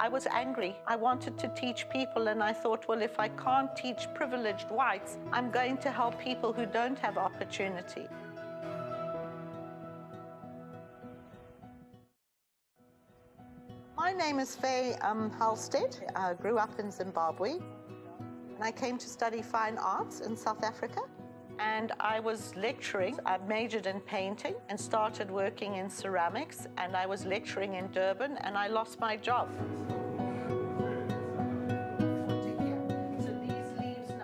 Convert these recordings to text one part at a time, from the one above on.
I was angry. I wanted to teach people, and I thought, well, if I can't teach privileged whites, I'm going to help people who don't have opportunity. My name is Feé um, Halsted. I grew up in Zimbabwe, and I came to study fine arts in South Africa and I was lecturing. I majored in painting and started working in ceramics, and I was lecturing in Durban, and I lost my job.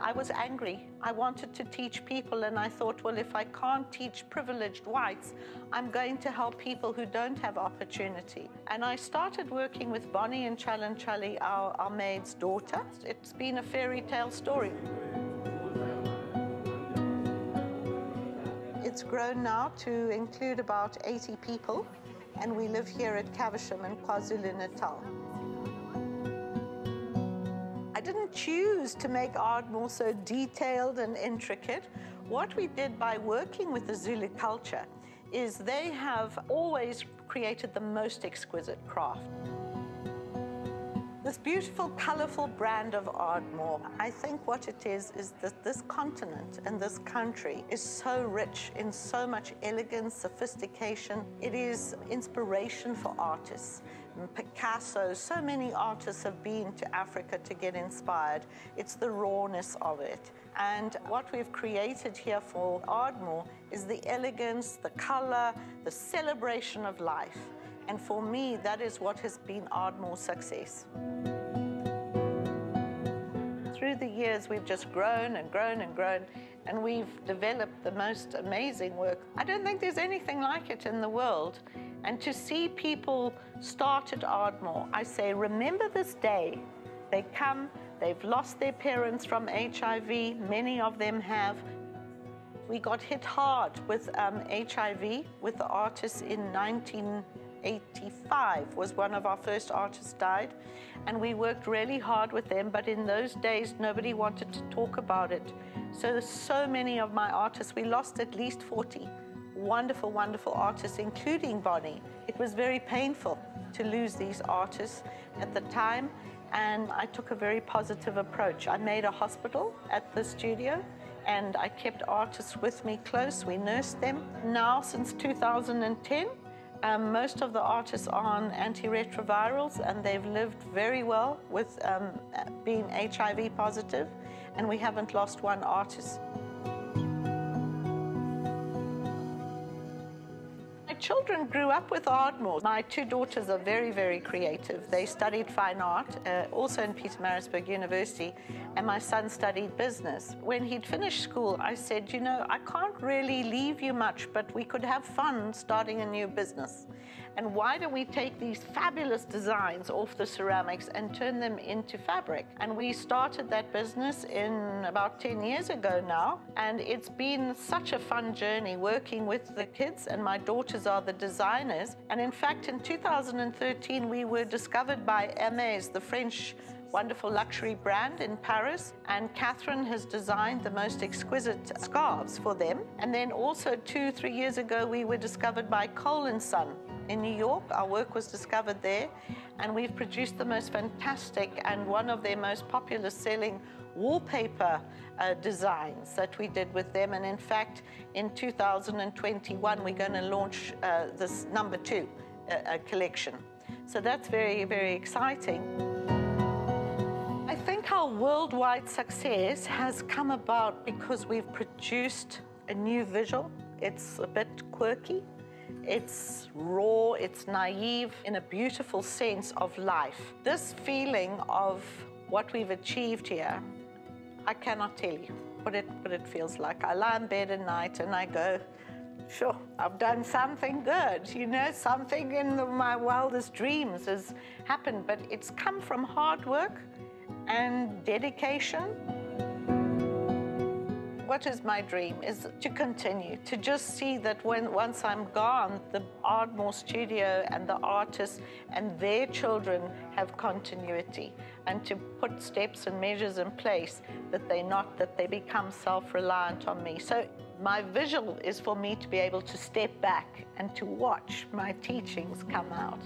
I was angry. I wanted to teach people, and I thought, well, if I can't teach privileged whites, I'm going to help people who don't have opportunity. And I started working with Bonnie Ntshalintshali, our, our maid's daughter. It's been a fairy tale story. It's grown now to include about 80 people, and we live here at Caversham in KwaZulu-Natal. I didn't choose to make Ardmore so detailed and intricate. What we did by working with the Zulu culture is they have always created the most exquisite craft. This beautiful, colorful brand of Ardmore, I think what it is, is that this continent and this country is so rich in so much elegance, sophistication. It is inspiration for artists. Picasso, so many artists have been to Africa to get inspired. It's the rawness of it. And what we've created here for Ardmore is the elegance, the color, the celebration of life. And for me, that is what has been Ardmore's success. Through the years, we've just grown and grown and grown, and we've developed the most amazing work. I don't think there's anything like it in the world. And to see people start at Ardmore, I say, remember this day. They come, they've lost their parents from HIV, many of them have. We got hit hard with um, HIV with the artists in 19. 85 was one of our first artists died and we worked really hard with them but in those days nobody wanted to talk about it. So so many of my artists we lost at least 40 wonderful wonderful artists including Bonnie. It was very painful to lose these artists at the time and I took a very positive approach. I made a hospital at the studio and I kept artists with me close. We nursed them. Now since 2010 um, most of the artists are on antiretrovirals and they've lived very well with um, being HIV positive and we haven't lost one artist. Children grew up with Ardmore. My two daughters are very, very creative. They studied fine art, uh, also in Pietermaritzburg University, and my son studied business. When he'd finished school, I said, you know, I can't really leave you much, but we could have fun starting a new business. And why don't we take these fabulous designs off the ceramics and turn them into fabric? And we started that business in about 10 years ago now. And it's been such a fun journey working with the kids and my daughters are the designers. And in fact, in 2013, we were discovered by Hermès, the French wonderful luxury brand in Paris. And Catherine has designed the most exquisite scarves for them. And then also two, three years ago, we were discovered by Cole & Son in New York. Our work was discovered there, and we've produced the most fantastic and one of their most popular selling wallpaper uh, designs that we did with them. And in fact, in 2021, we're going to launch uh, this number two uh, collection. So that's very, very exciting. Think our worldwide success has come about because we've produced a new visual. It's a bit quirky, it's raw, it's naive in a beautiful sense of life. This feeling of what we've achieved here, I cannot tell you what it, what it feels like. I lie in bed at night and I go, sure, I've done something good, you know, something in the, my wildest dreams has happened, but it's come from hard work and dedication what is my dream is to continue, to just see that when once I'm gone, the Ardmore studio and the artists and their children have continuity and to put steps and measures in place that they not, that they become self-reliant on me. So my visual is for me to be able to step back and to watch my teachings come out.